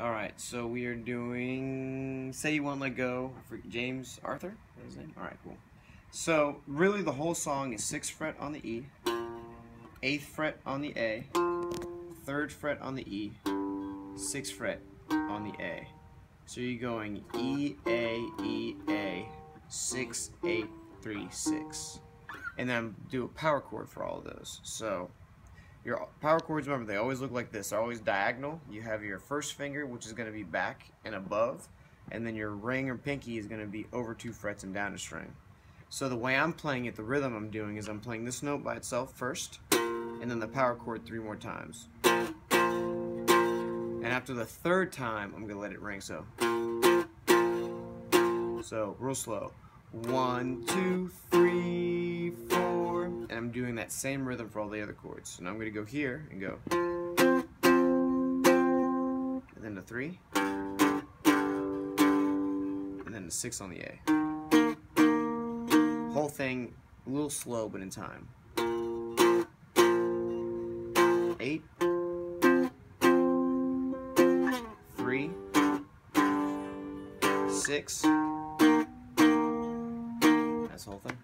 All right, so we are doing Say You Won't Let Go for James Arthur. Is his name? All right, cool. So really, the whole song is sixth fret on the E, eighth fret on the A, third fret on the E, sixth fret on the A. So you're going E A E A six eight three six, and then do a power chord for all of those. So your power chords, remember, they always look like this. They're always diagonal. You have your first finger, which is going to be back and above, and then your ring or pinky is going to be over two frets and down a string. So the way I'm playing it, the rhythm I'm doing is I'm playing this note by itself first, and then the power chord three more times. And after the third time, I'm going to let it ring, so. So, real slow. One, two, three, same rhythm for all the other chords. So now I'm going to go here and go. And then the three. And then the six on the A. Whole thing a little slow, but in time. Eight. Three. Six. That's the whole thing.